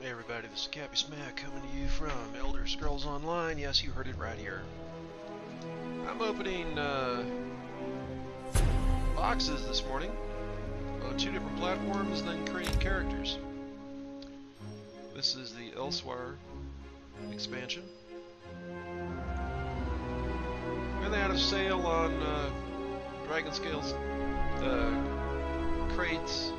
Hey everybody, this is Cappy Smack coming to you from Elder Scrolls Online. Yes, you heard it right here. I'm opening uh, boxes this morning on two different platforms, then creating characters. This is the Elsweyr expansion. And they had a sale on uh, Dragon Scales uh, crates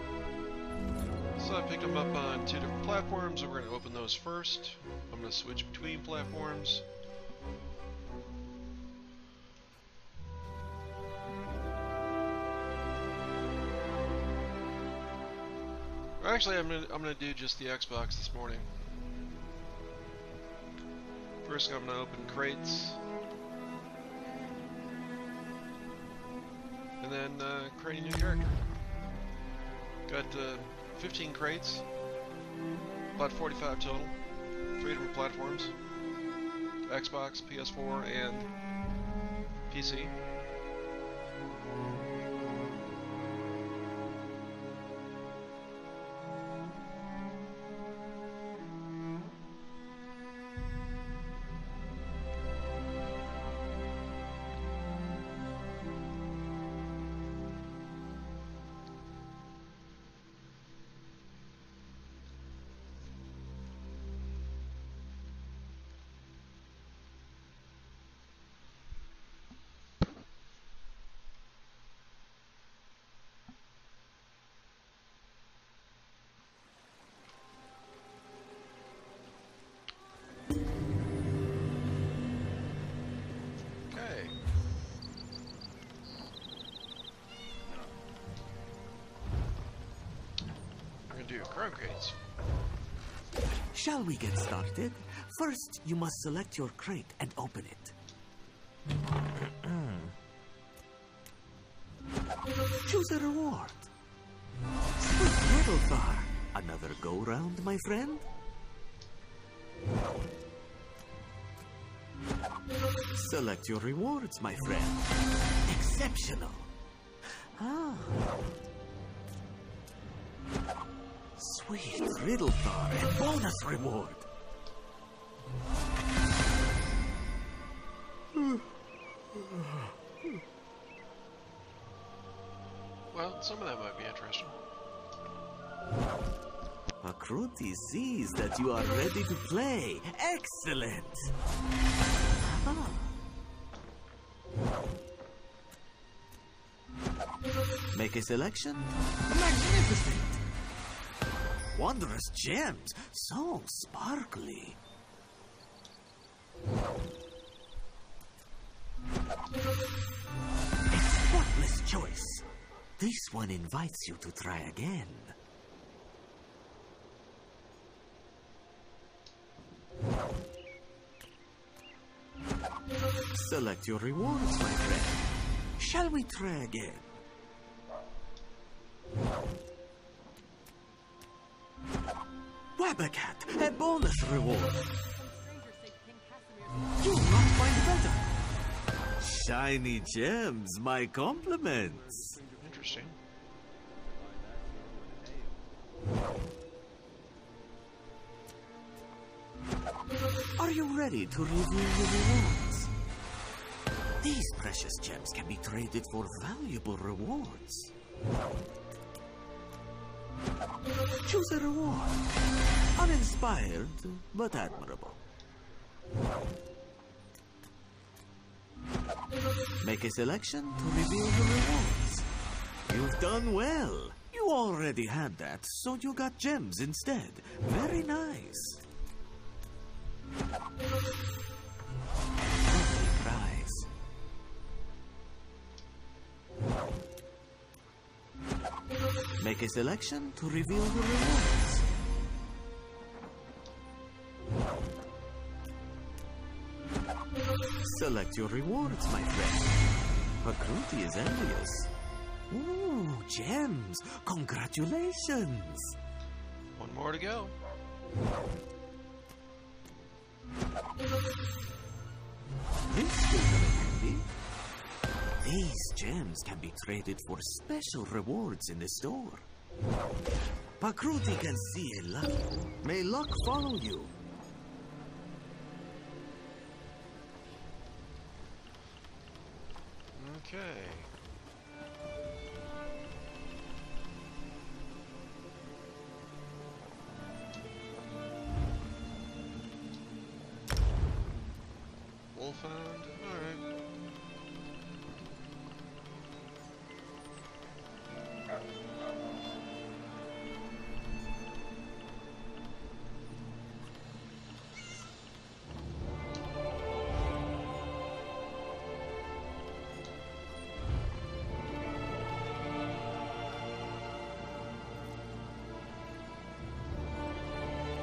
so I picked them up on two different platforms, and we're going to open those first. I'm going to switch between platforms. Actually, I'm going to, I'm to do just the Xbox this morning. First, I'm going to open crates. And then uh, create a new character. Got uh, 15 crates, about 45 total, three different platforms, Xbox, PS4, and PC. Crates. Shall we get started? First, you must select your crate and open it. Choose a reward. Bar. Another go round, my friend? Select your rewards, my friend. Exceptional. Ah. Sweet riddle bar and bonus reward. Well, some of that might be interesting. Akruti sees that you are ready to play. Excellent. Ah. Make a selection. Magnificent. Wondrous gems, so sparkly. A spotless choice. This one invites you to try again. Select your rewards, my friend. Shall we try again? Wabacat, a bonus reward. You will not find better. Shiny gems, my compliments. Interesting. Are you ready to review your rewards? These precious gems can be traded for valuable rewards. Choose a reward. Uninspired, but admirable. Make a selection to reveal the rewards. You've done well. You already had that, so you got gems instead. Very nice. Make a selection to reveal the rewards. Select your rewards, my friend. Akruti is envious. Ooh, gems! Congratulations! One more to go. This come handy. These gems can be traded for special rewards in the store. Pakruti can see a lucky. May luck follow you. Okay. Wolfhound?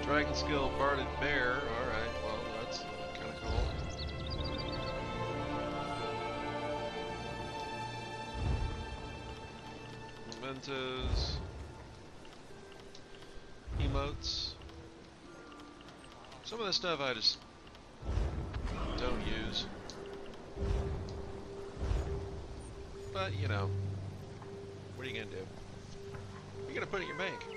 Dragon skill Barded Bear. Alright, well, that's kind of cool. Mementos. Emotes. Some of the stuff I just don't use. But, you know, what are you gonna do? You gotta put it in your bank.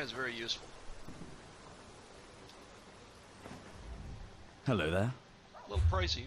This guy is very useful. Hello there. A little pricey.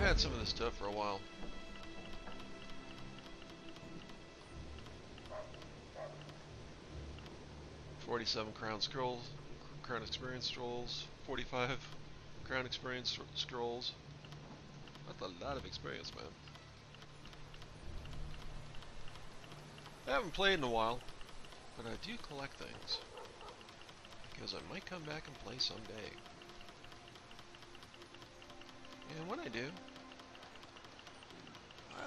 I've had some of this stuff for a while. Forty-seven crown scrolls, crown experience scrolls, forty-five crown experience scrolls. That's a lot of experience, man. I haven't played in a while, but I do collect things because I might come back and play someday. And when I do,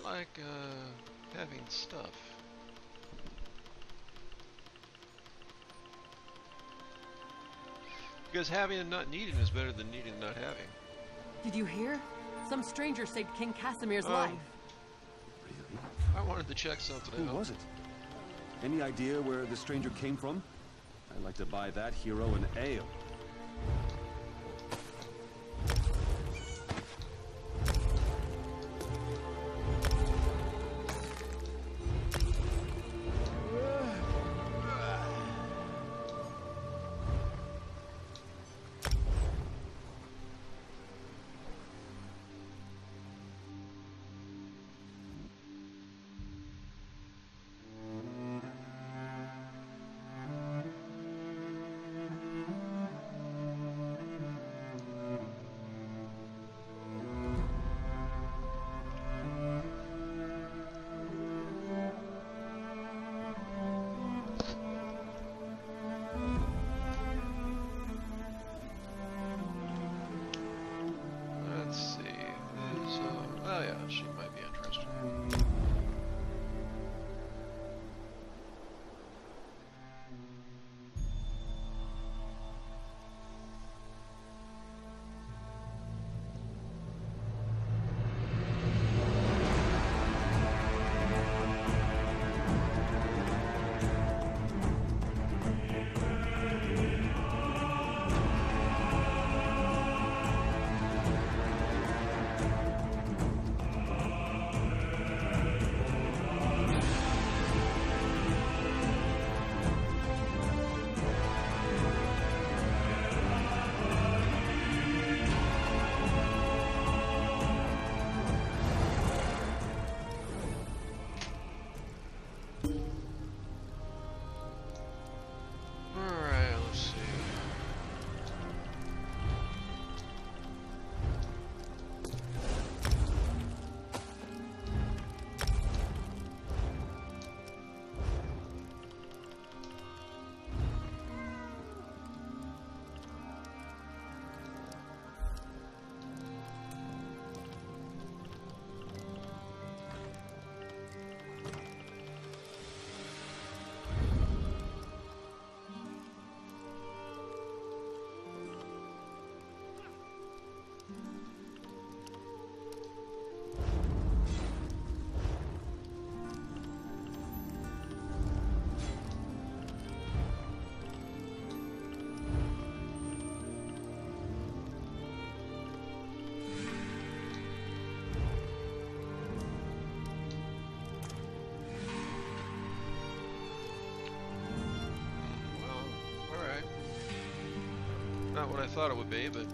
I like uh, having stuff. Because having and not needing is better than needing and not having. Did you hear? Some stranger saved King Casimir's Um, life. Really? I wanted to check something Who out. was it? Any idea where the stranger came from? I'd like to buy that hero an ale. What I thought it would be, but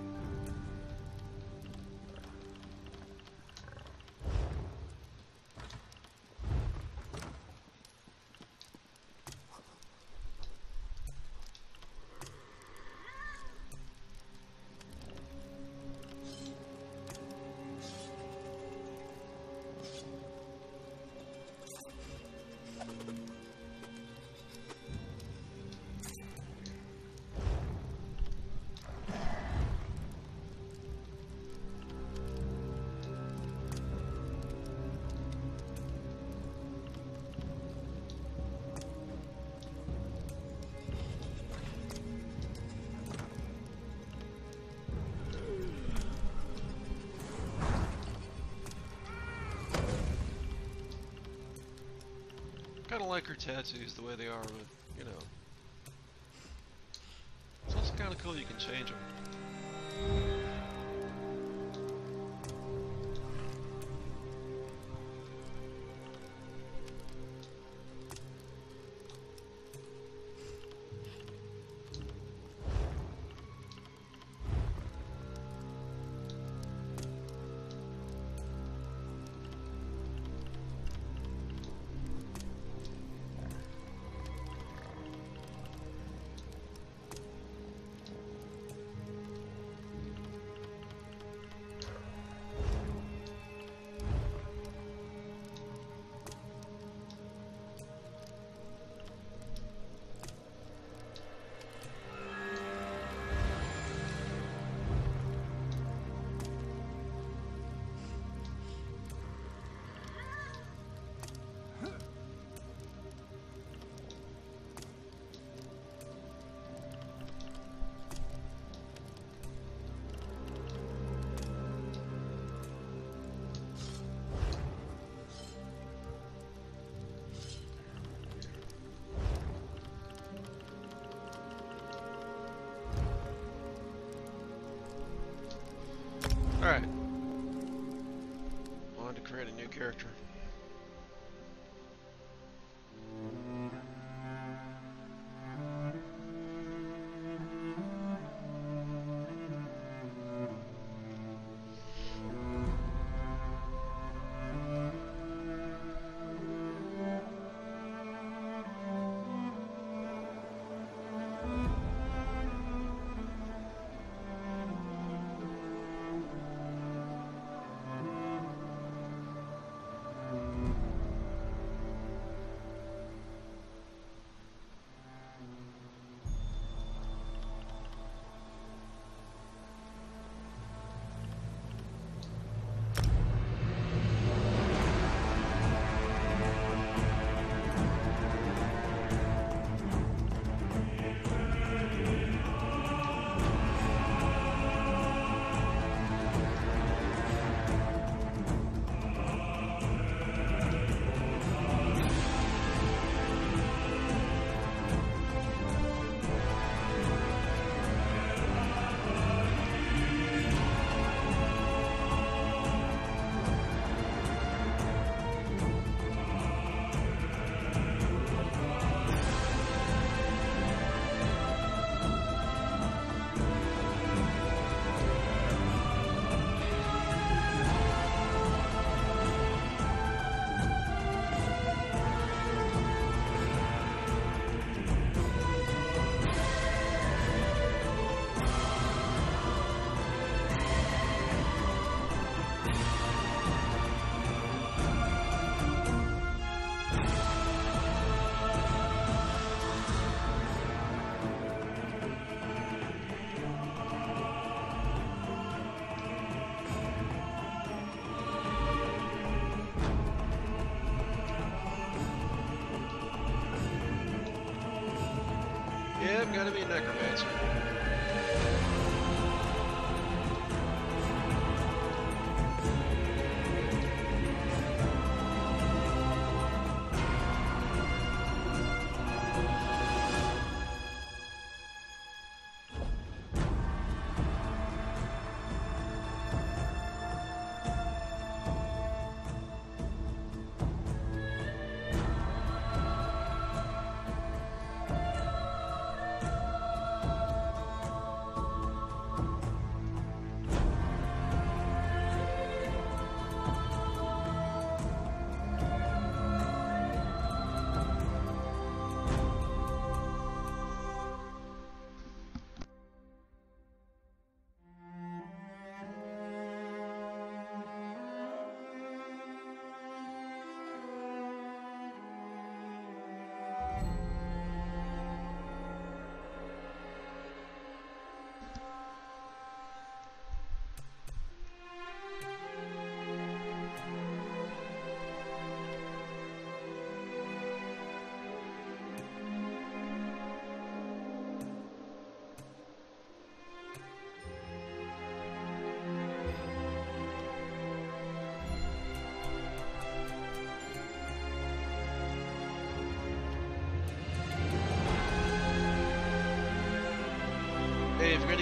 of like her tattoos the way they are, but you know, it's also kind of cool you can change them. Character. A necromancer.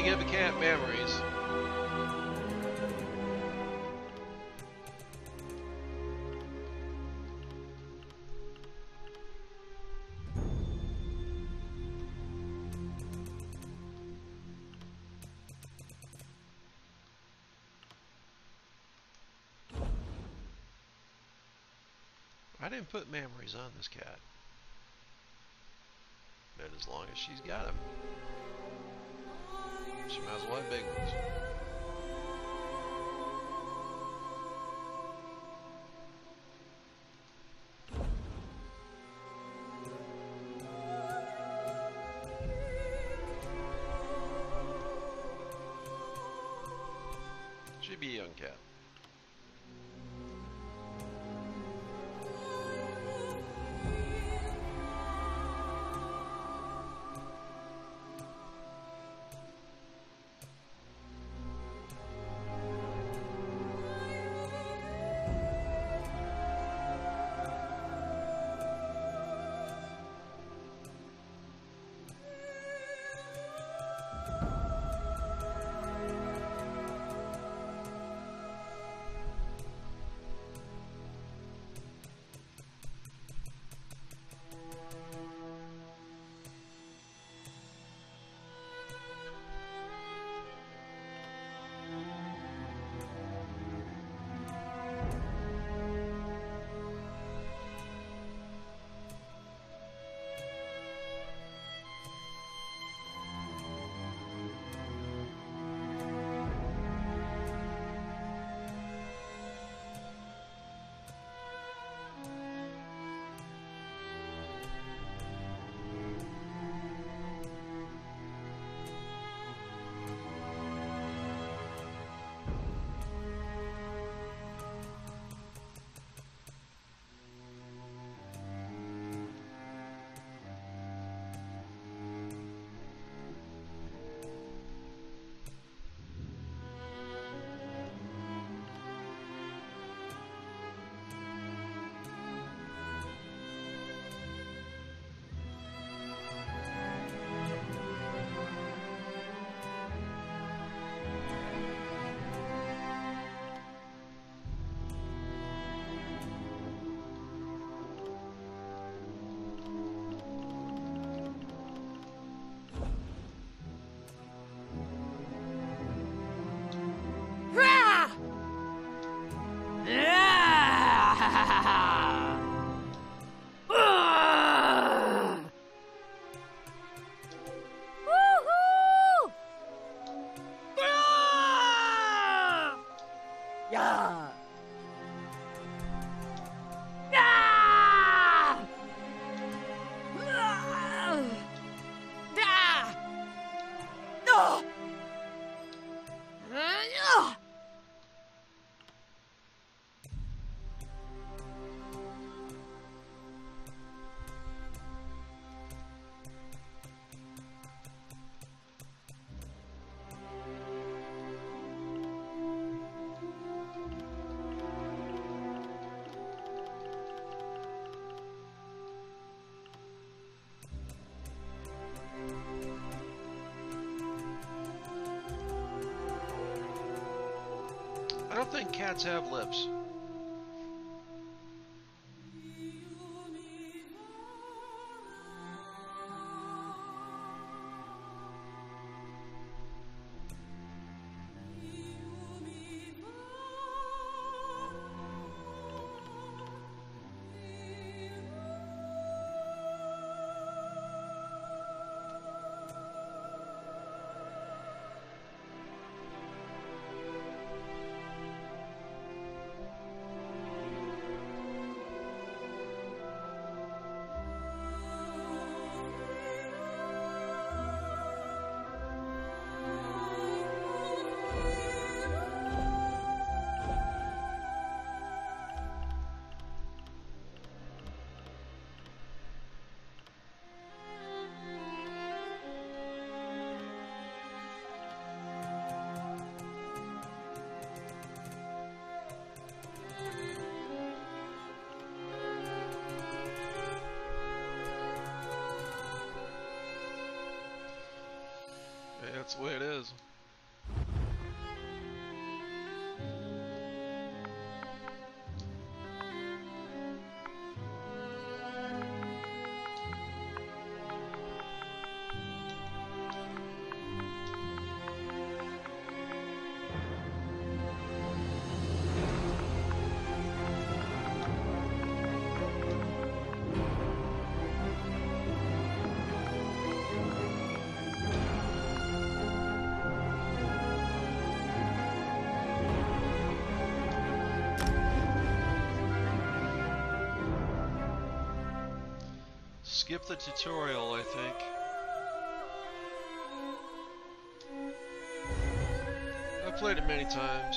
Give memories, I didn't put memories on this cat. But as long as she's got them, might as well big ones. Don't think cats have lips. That's the way it is. Skip the tutorial, I think. I've played it many times.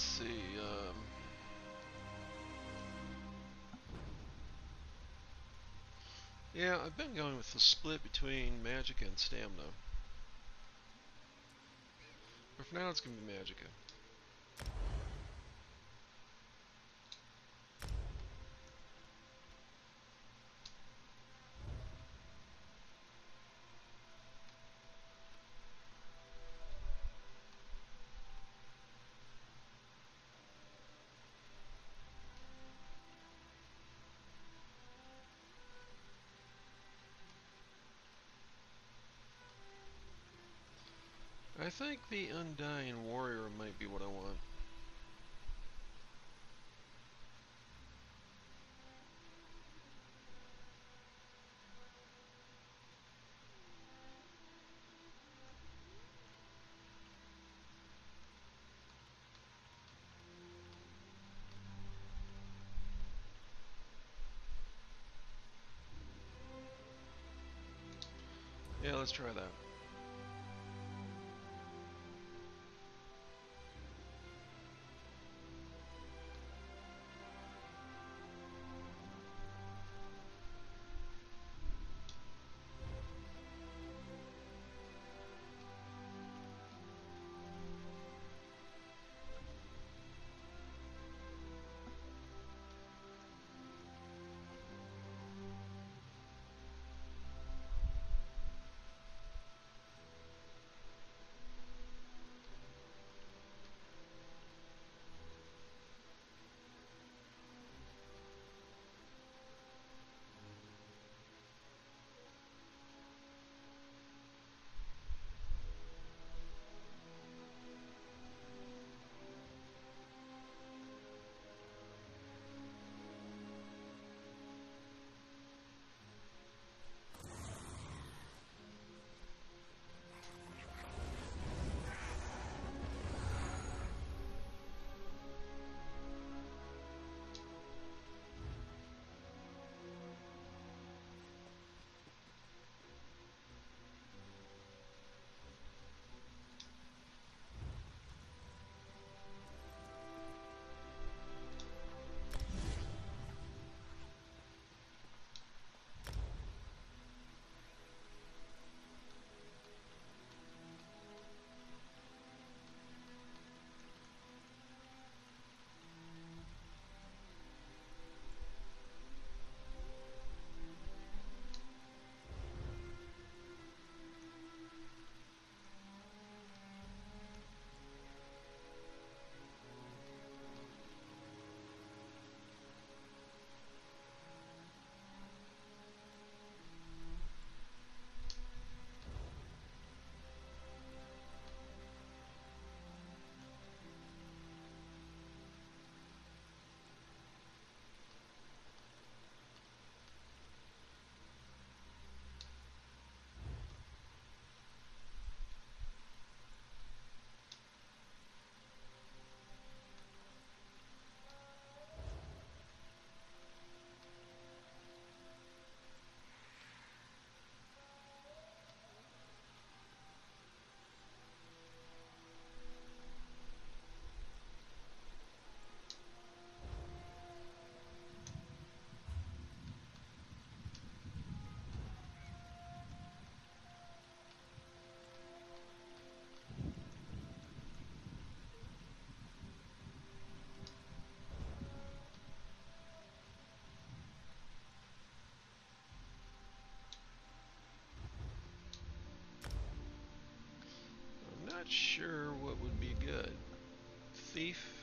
Let's see. Um, yeah, I've been going with the split between Magic and Stamina. But for now, it's going to be Magicka. I think the Undying Warrior might be what I want. Yeah, let's try that. Sure what would be good. Thief.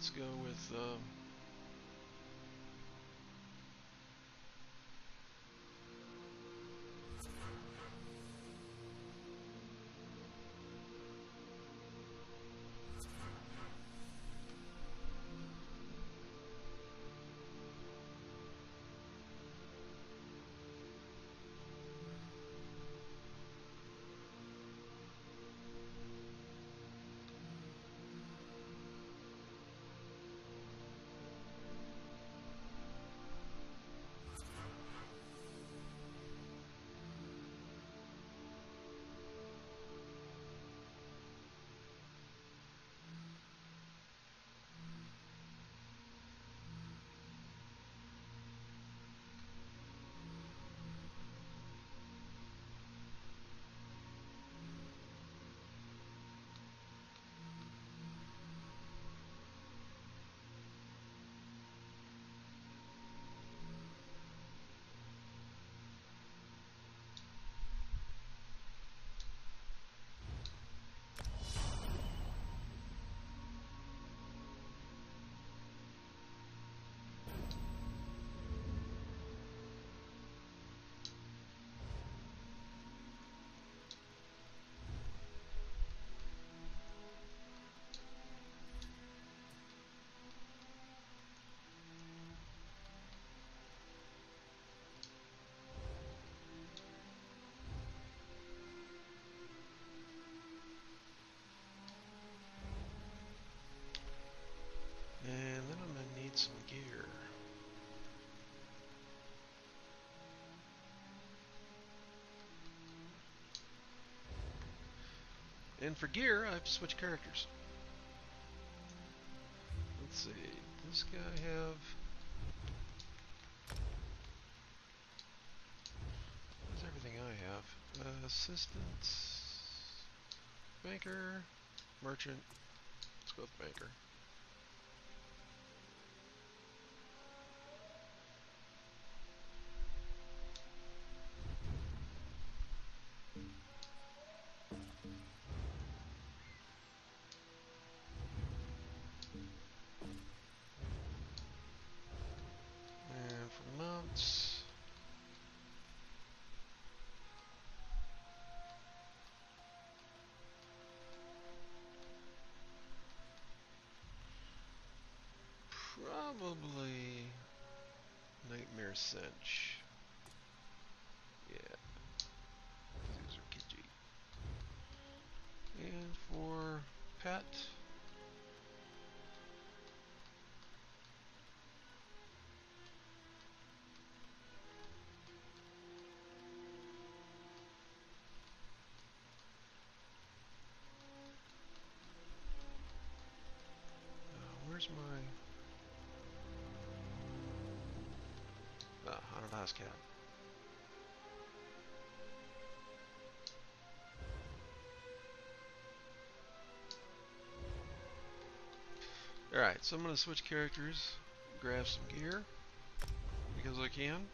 Let's go with. Uh, And for gear, I have to switch characters. Let's see. This guy have. What's everything I have? Uh, assistant, banker, merchant. Let's go with banker. Nightmare Cinch. Yeah. These are kitschy. And for pet. Uh, where's my... Cat. Alright, so I'm going to switch characters, grab some gear, because I can.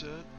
Gear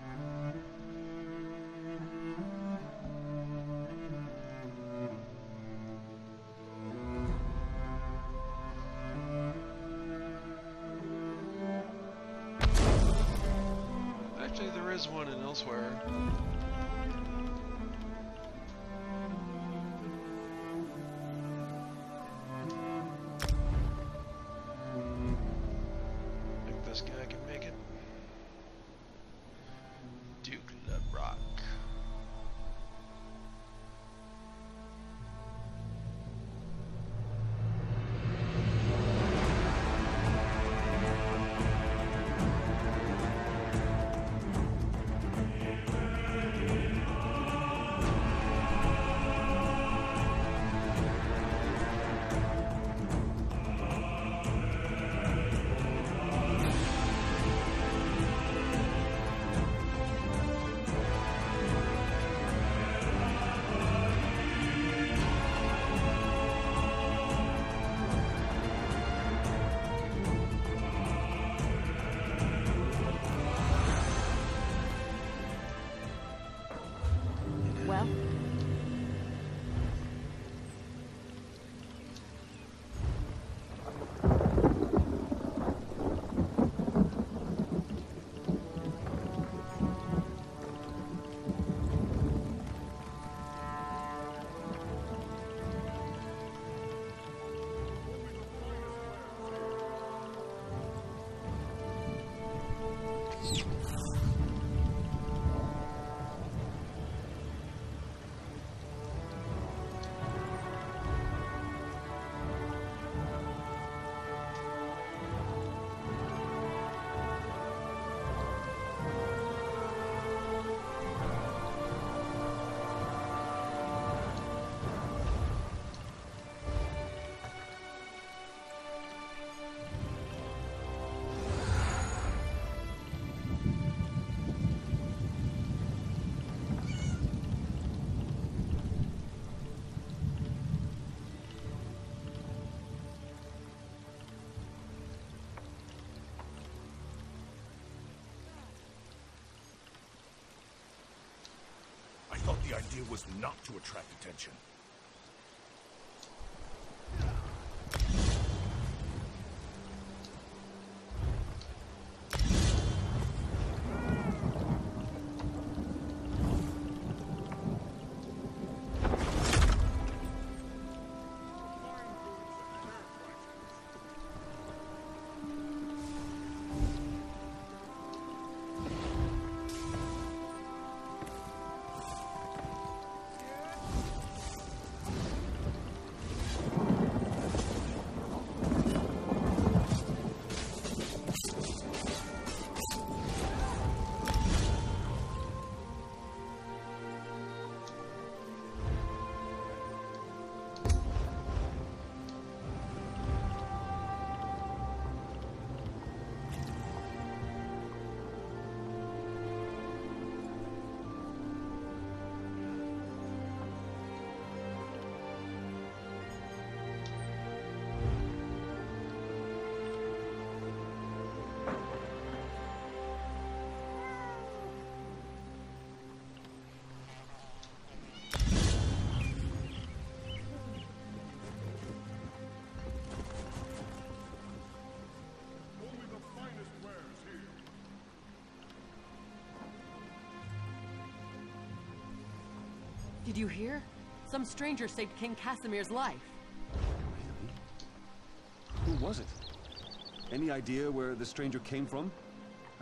The idea was not to attract attention. Did you hear? Some stranger saved King Casimir's life. Really? Who was it? Any idea where the stranger came from?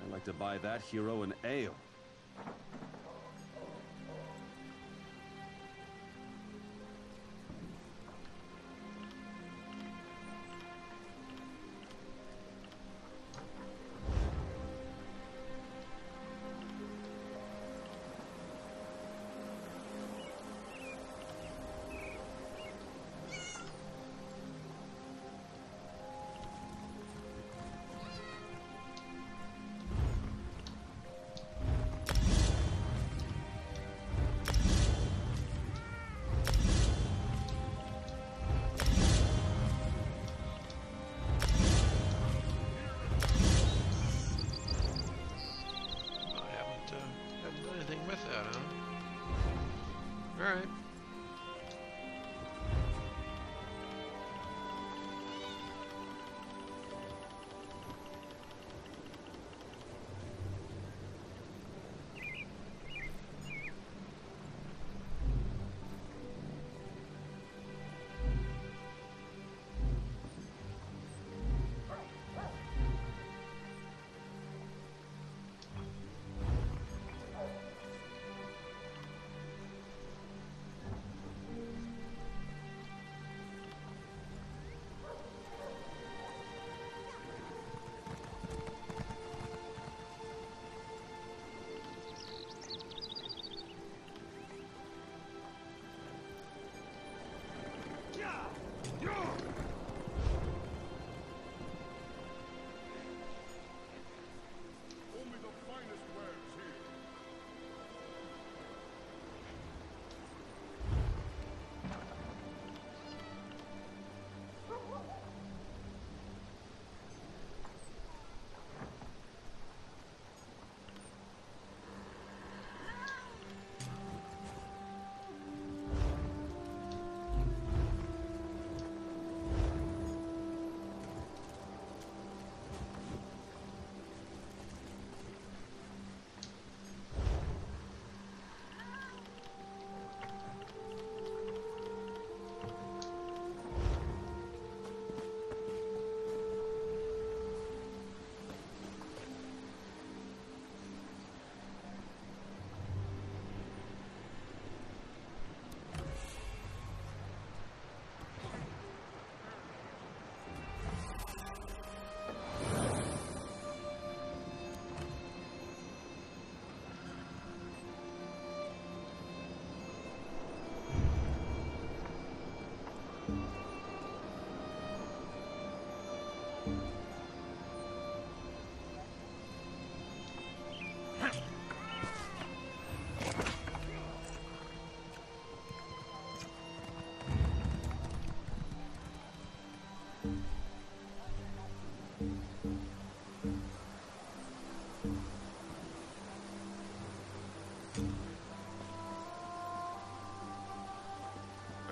I'd like to buy that hero an ale.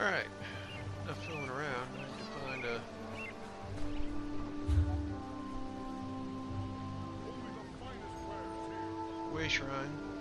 Alright. Enough fooling around. I need to find a... Way shrine.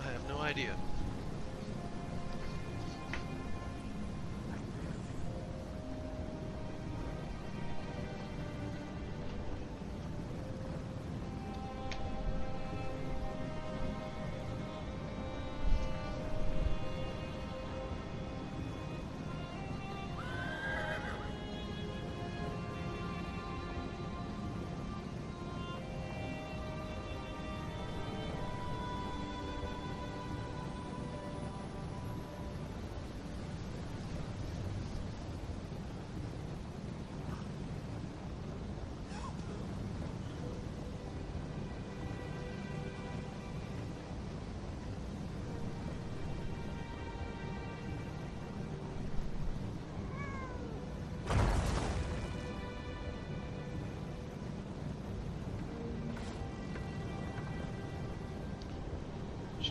I have no idea.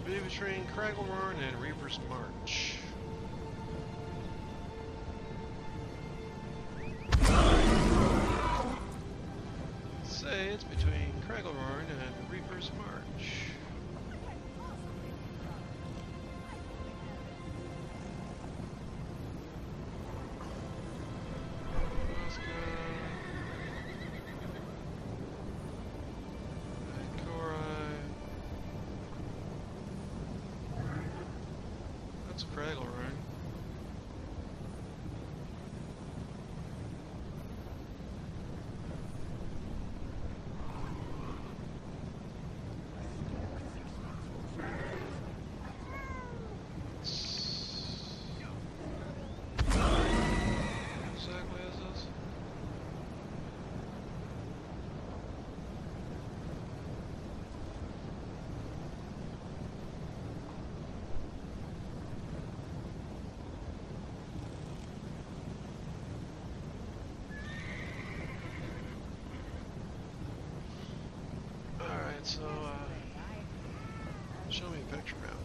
Should be between Craglorn and Reaper's March. Say it's between Craglorn and Reaper's March. That's Craggle, right? Exactly is this? Alright, so, uh, show me a picture now.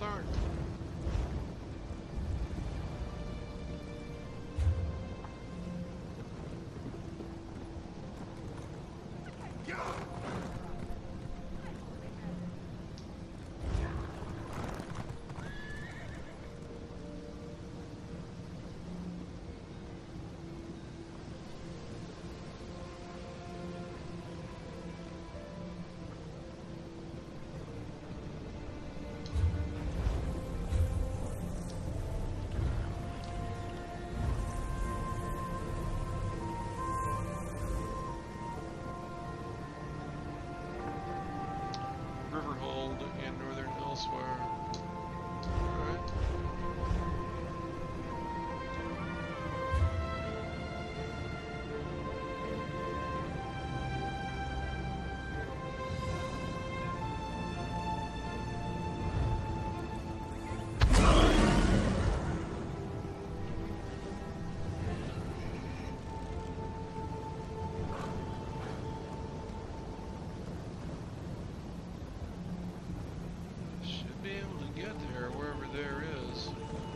Like be able to get there wherever there is.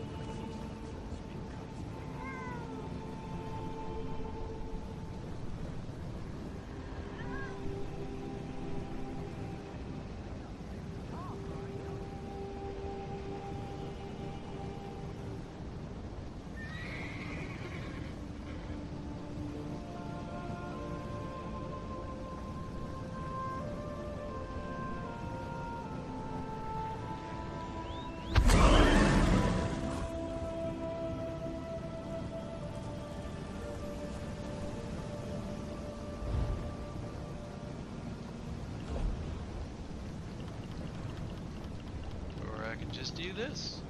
Do this.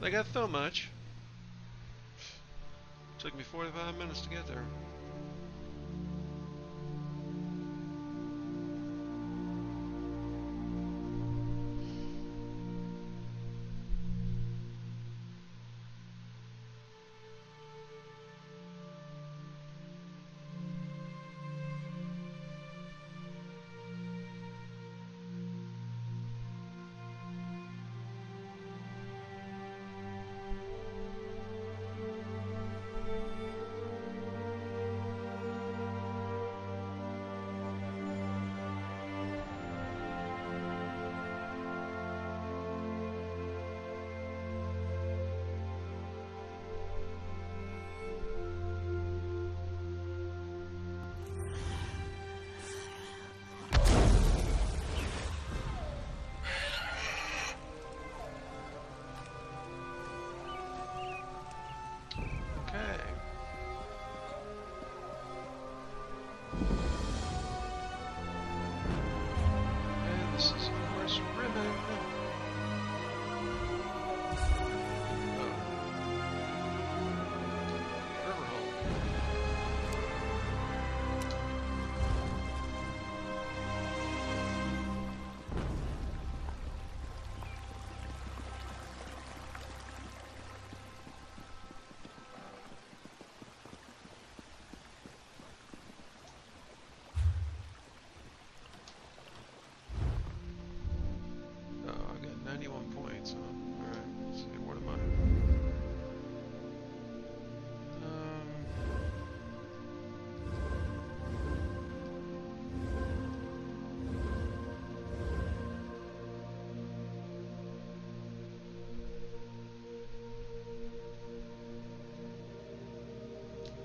They got so much. Took me 45 minutes to get there. 91 points. Huh? Alright, what am I? Um,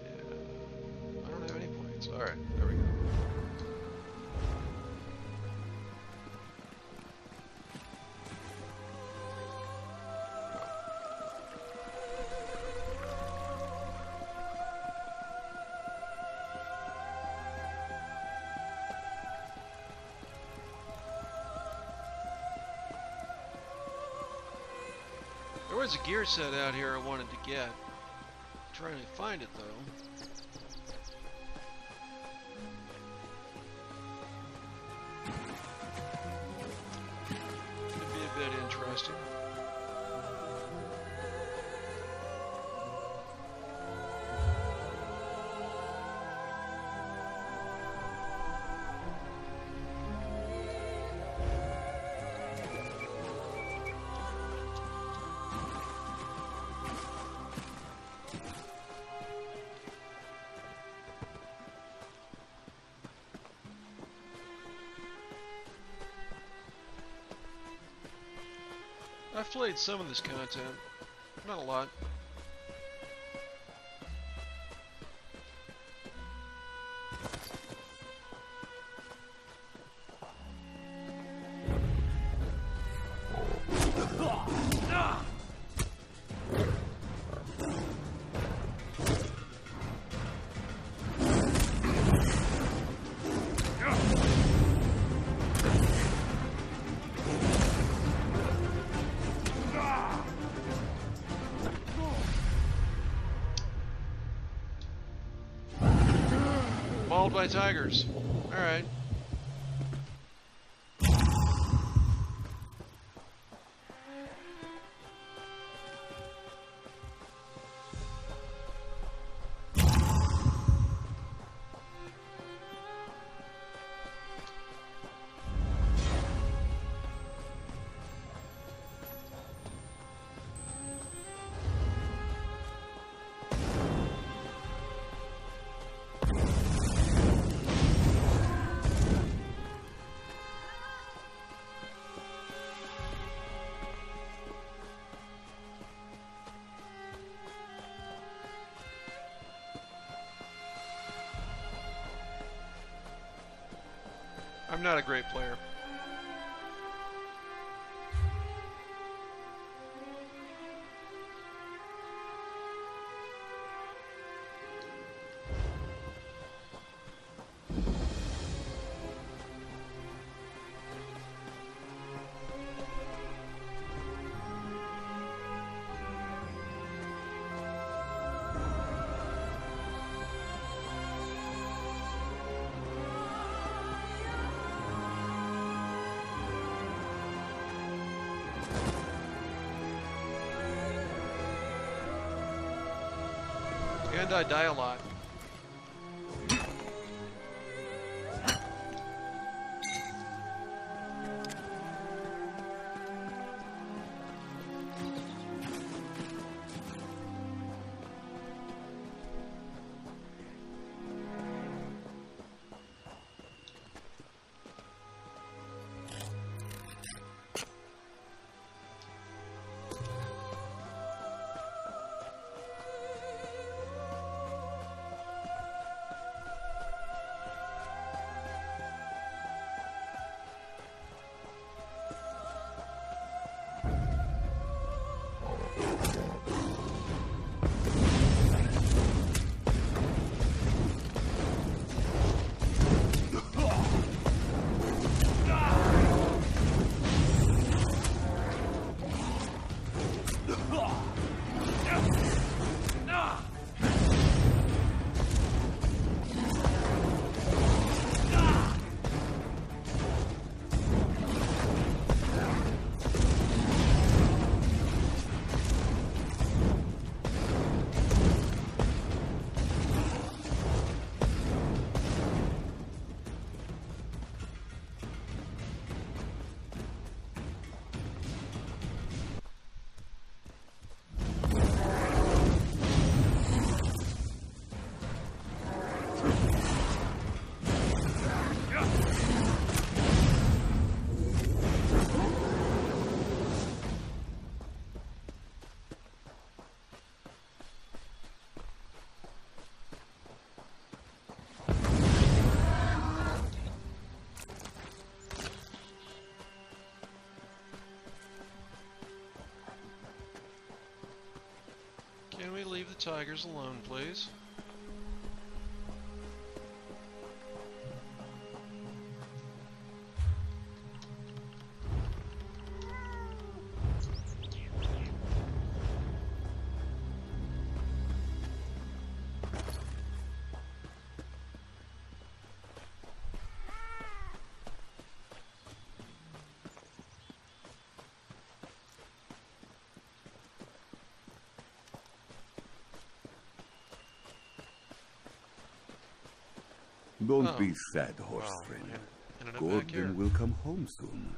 yeah, I don't have any points. Alright, there was a gear set out here I wanted to get. trying to find it though. Played some of this content, not a lot. Tigers. I'm not a great player. I die a lot. Leave the tigers alone, please? Don't Oh. be sad, horse Wow, friend. yeah. Ended up back here. Gordon will come home soon.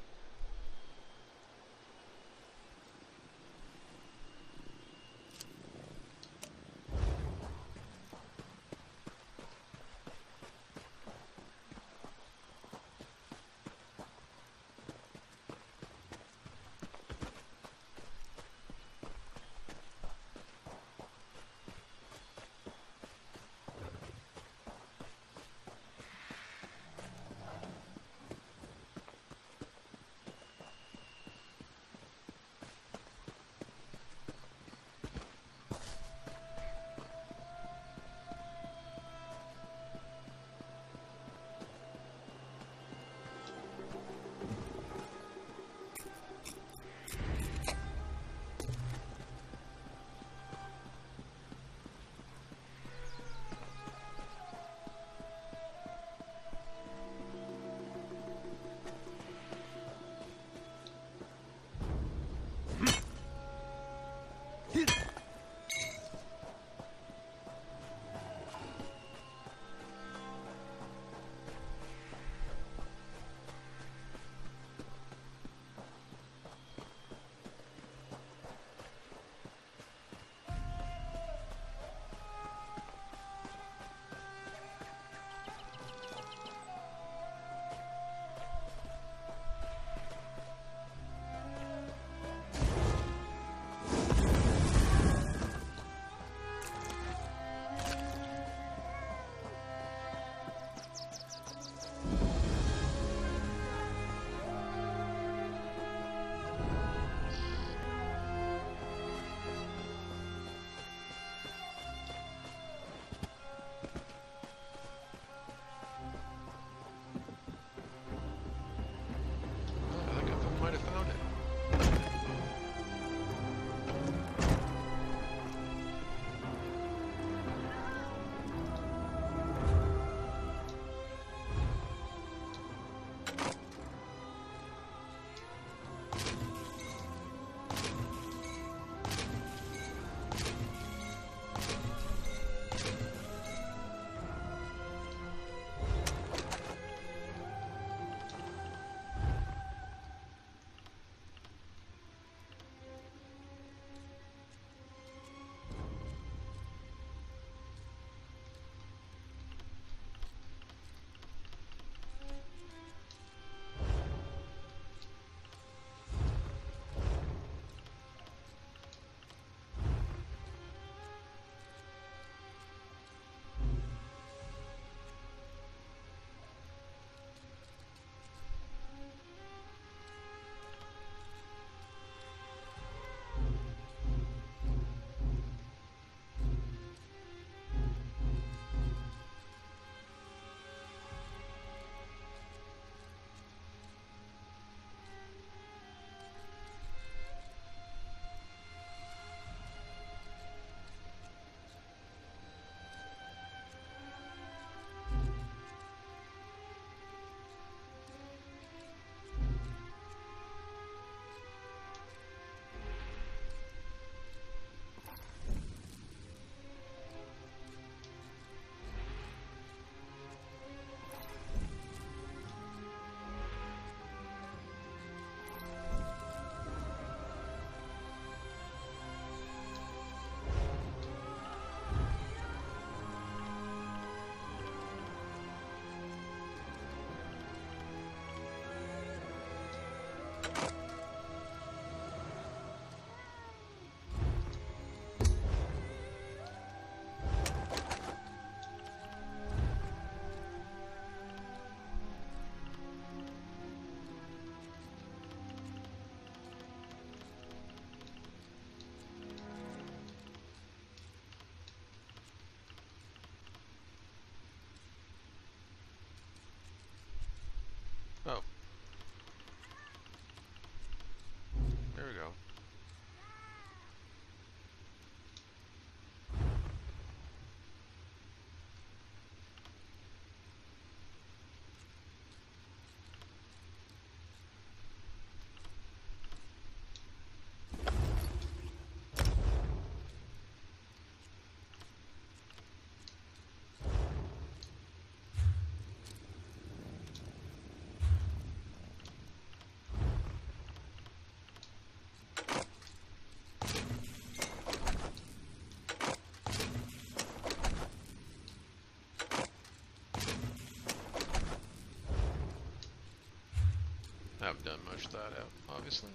Haven't done much of that out, obviously.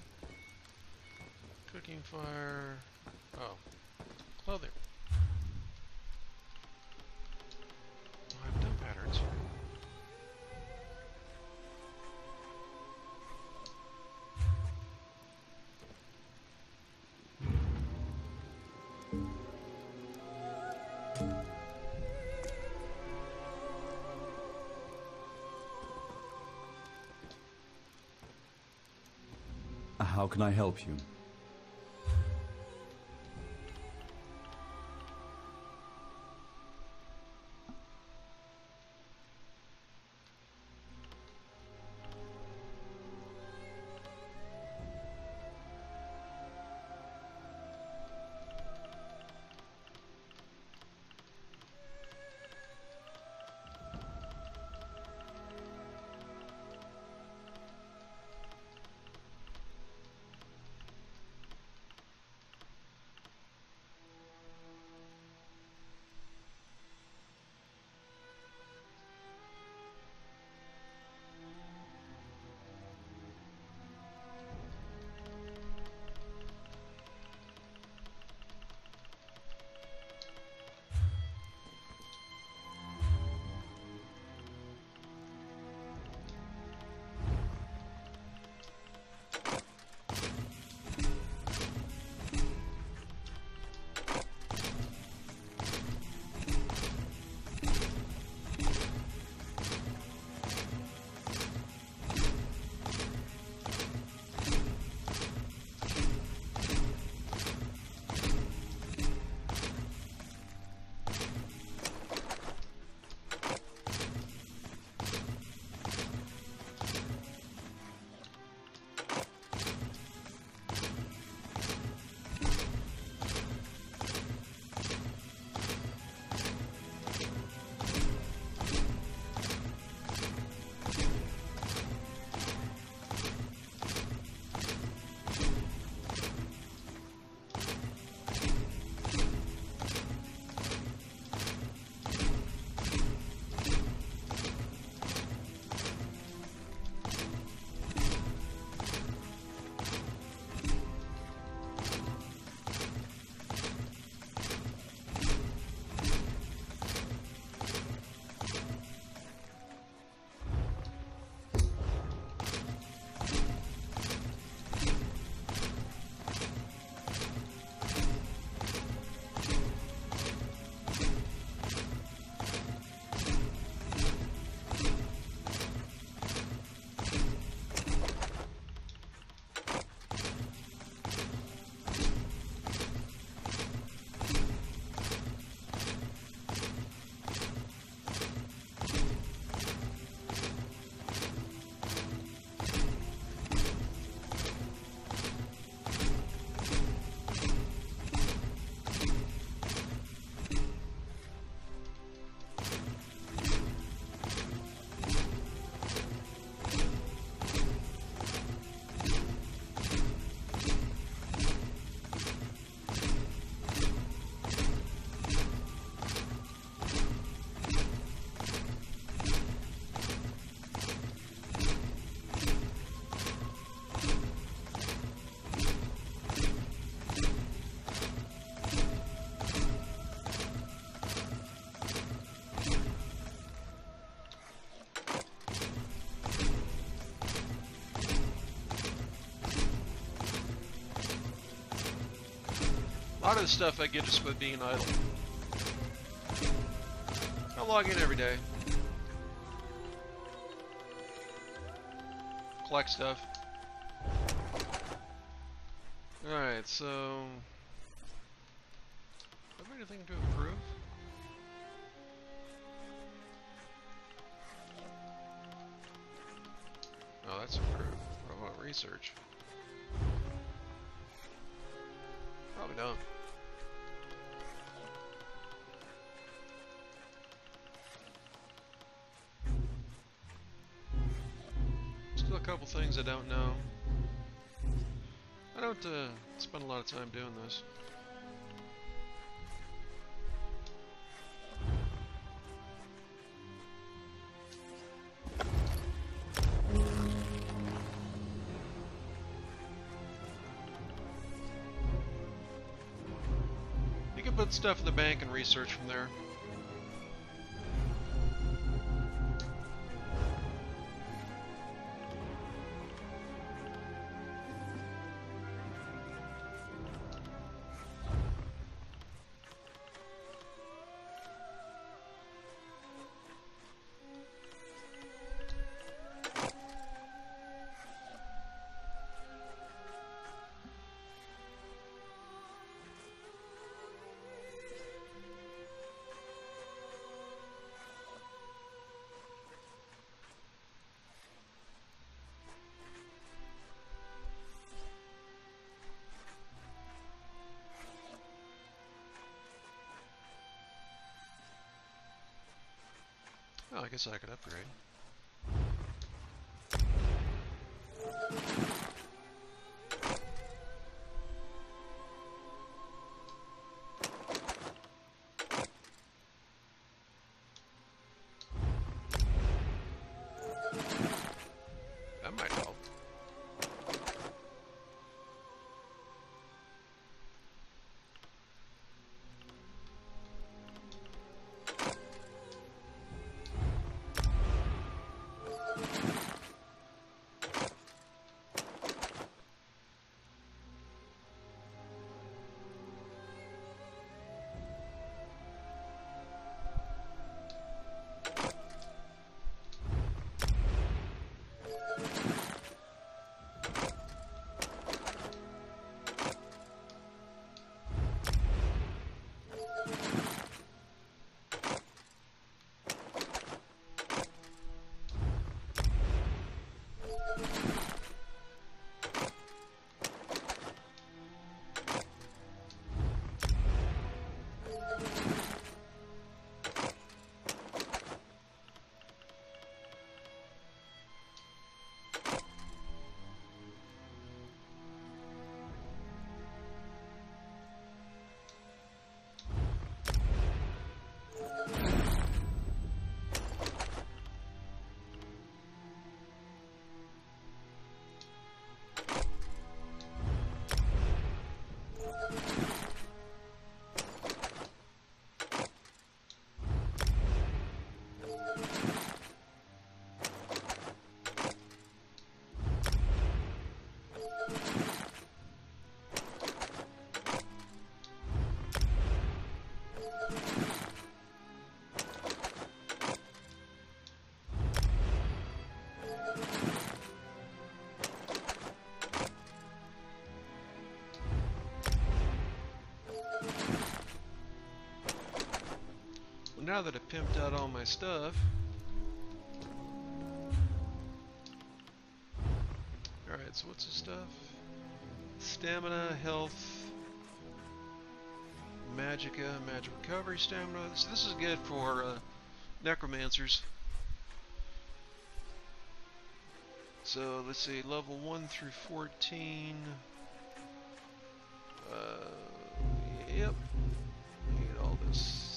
Cooking fire. Oh. How can I help you? Lot of the stuff I get just by being idle. I log in every day. Collect stuff. Alright, so... things I don't know. I don't uh, spend a lot of time doing this. You can put stuff in the bank and research from there. I guess I could upgrade. Now that I pimped out all my stuff, Alright, so what's the stuff? Stamina, health, magicka, magic recovery, stamina. So this is good for uh, necromancers. So let's see, level 1 through 14. Uh, yep. Need all this.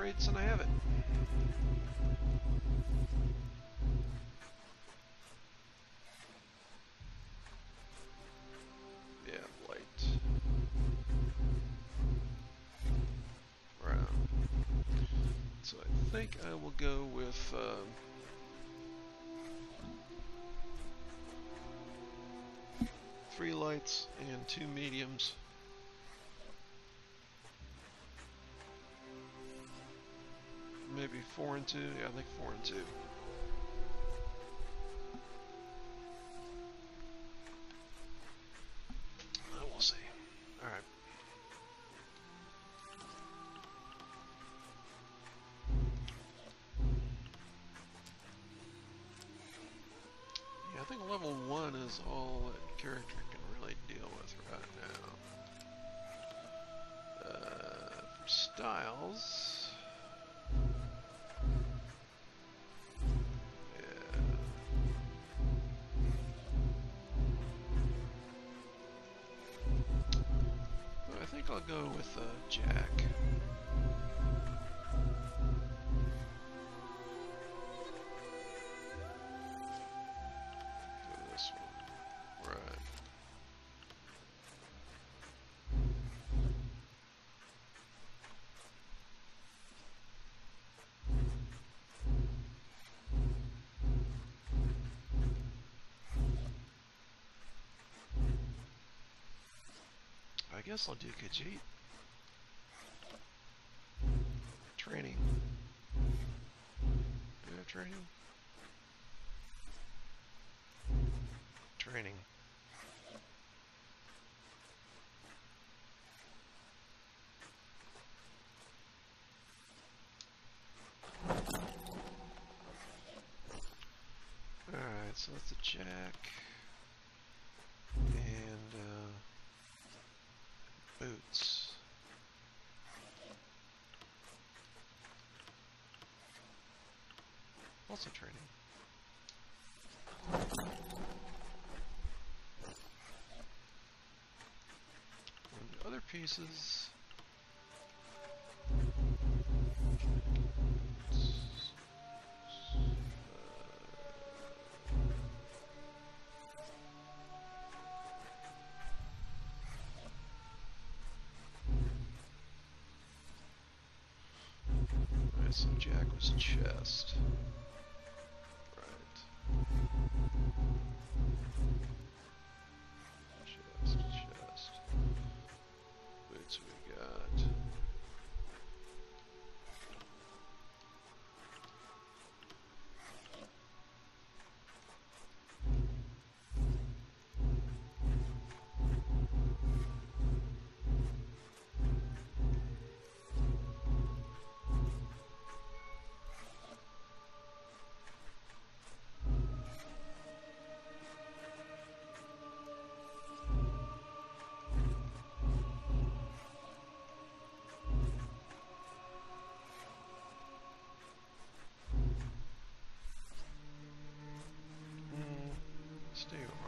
Traits and I have it. Yeah, light. Right. So I think I will go with um, three lights and two mediums. Four and two. Yeah, I think four and two. I will see. All right. Yeah, I think level one is all that character can really deal with right now. Uh, for styles. I'll go with uh, Jack. Guess I'll do Khajiit. Training. Have training? Training. Alright, so that's a jack. And, uh, boots. Training. And other pieces. Let's do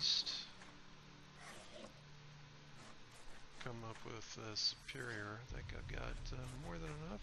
least come up with a superior. I think I've got uh, more than enough.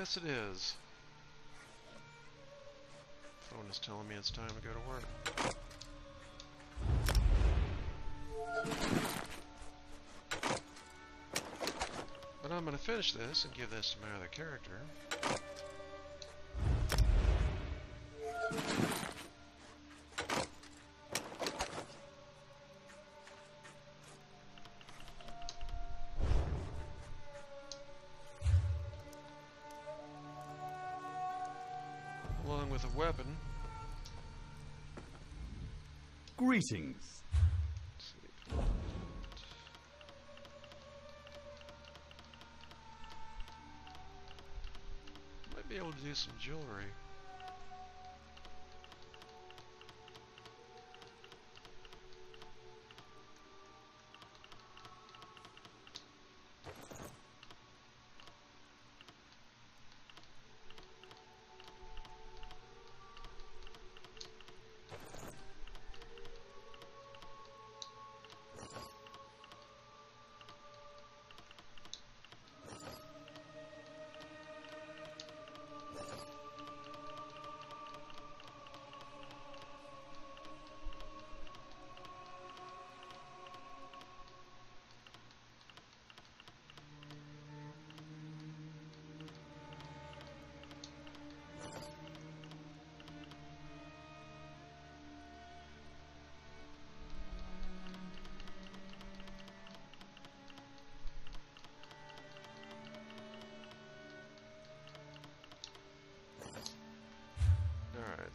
Yes, it is. Phone is telling me it's time to go to work. But I'm going to finish this and give this to my other character. Greetings. Might be able to do some jewelry.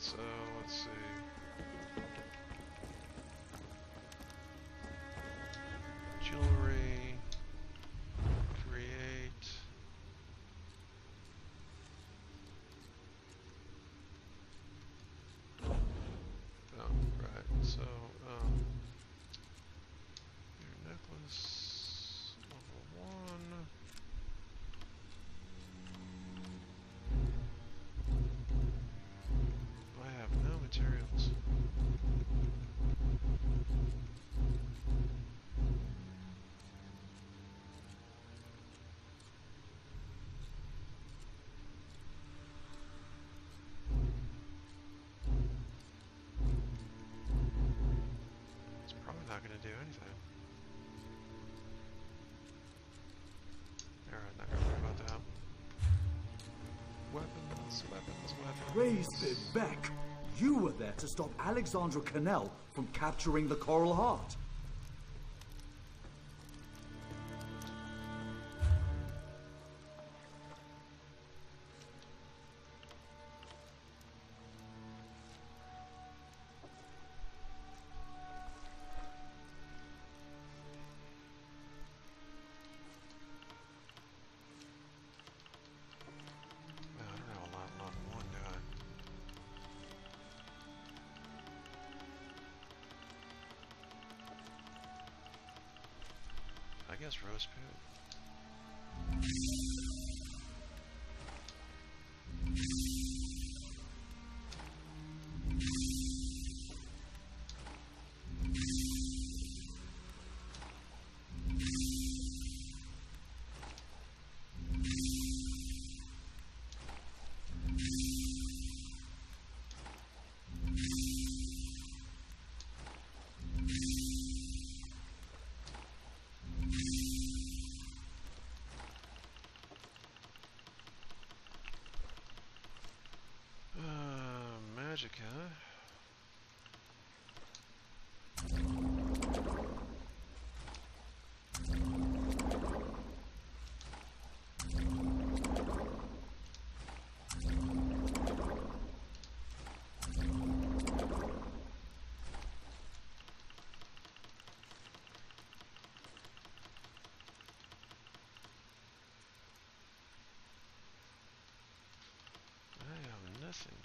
So let's see. Do anything. Alright, not to worry about that. Weapons, weapons, weapons. Praise be back. You were there to stop Alexandra Cannell from capturing the Coral Heart. Magicka. Nothing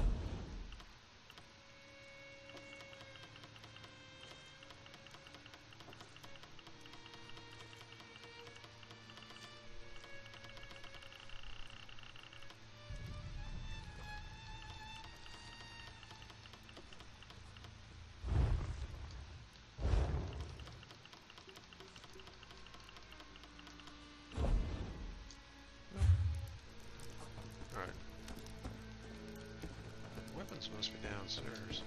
must be downstairs.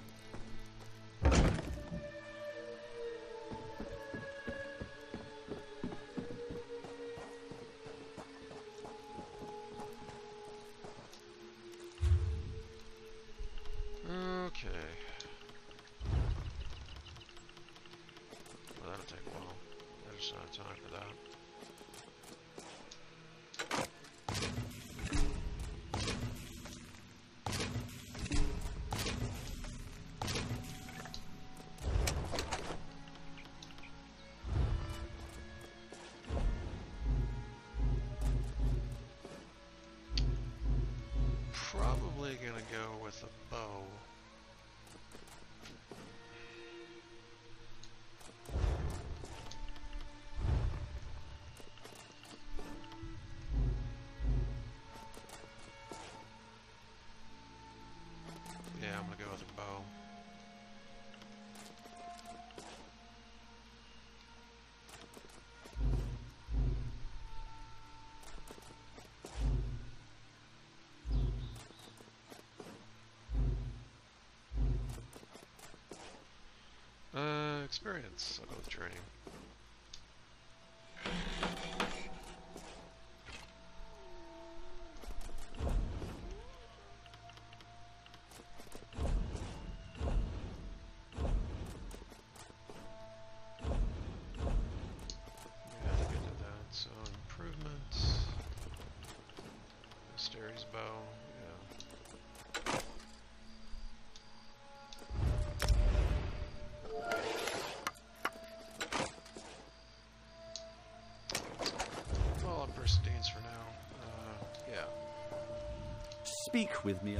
Probably gonna go with a bow. Experience. I'll go with training. Speak with me.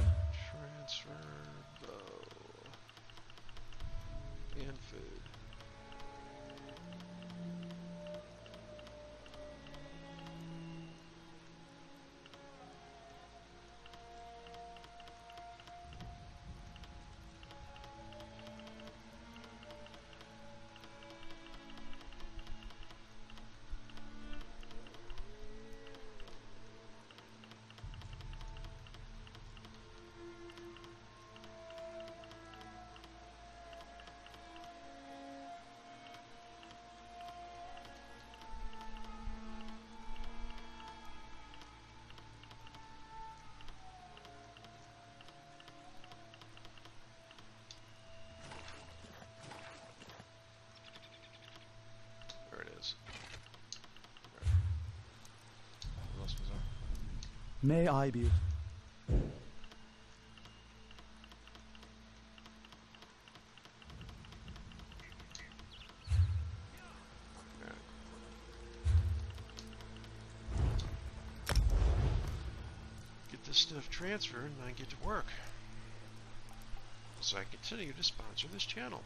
May I be? Get this stuff transferred and I get to work. So I continue to sponsor this channel.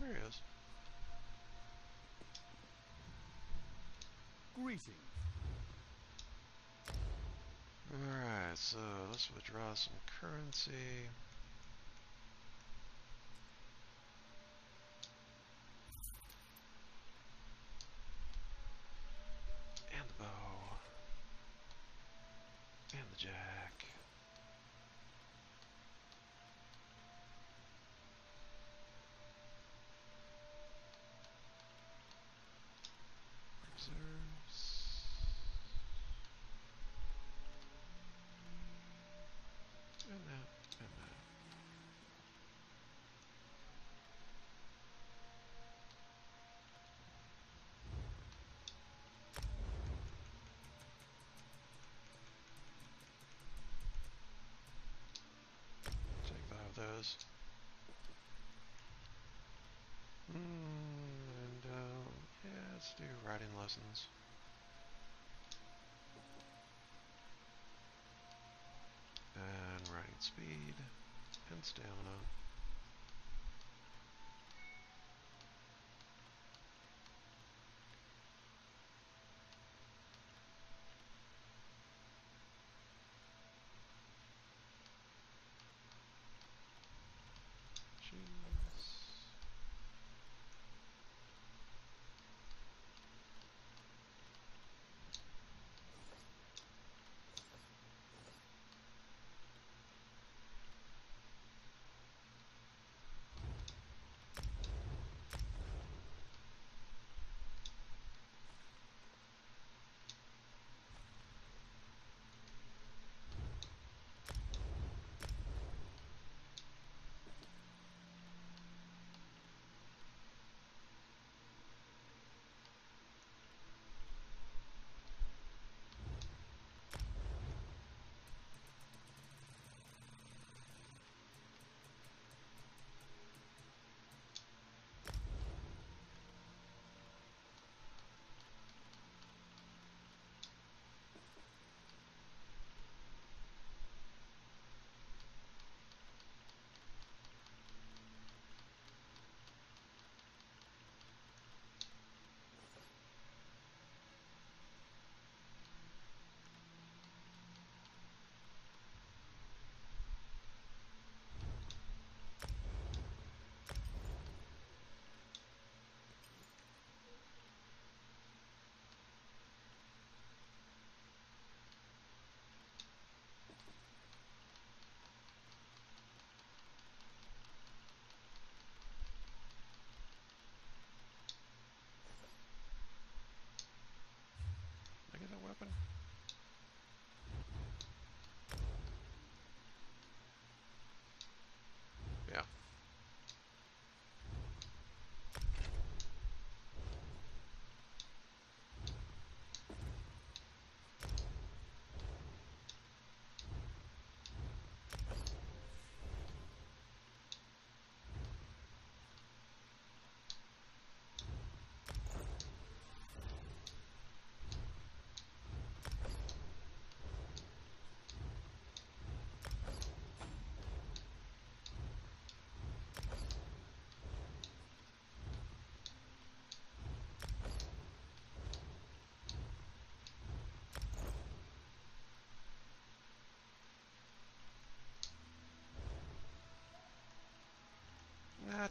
There he is. Greetings. Alright, so let's withdraw some currency. Jack. Reserves. And that, and that. Take five of those. Mm, and uh, yeah, riding lessons. And riding speed and stamina.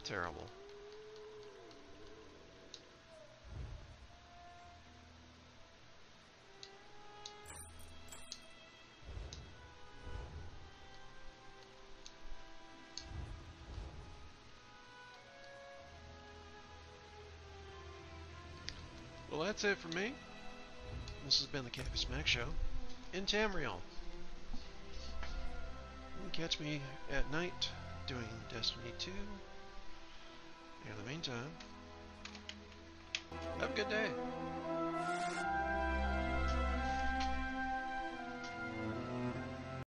Terrible. Well, that's it for me. This has been the CappySmack Show in Tamriel. You can catch me at night doing Destiny 2. In the meantime, have a good day.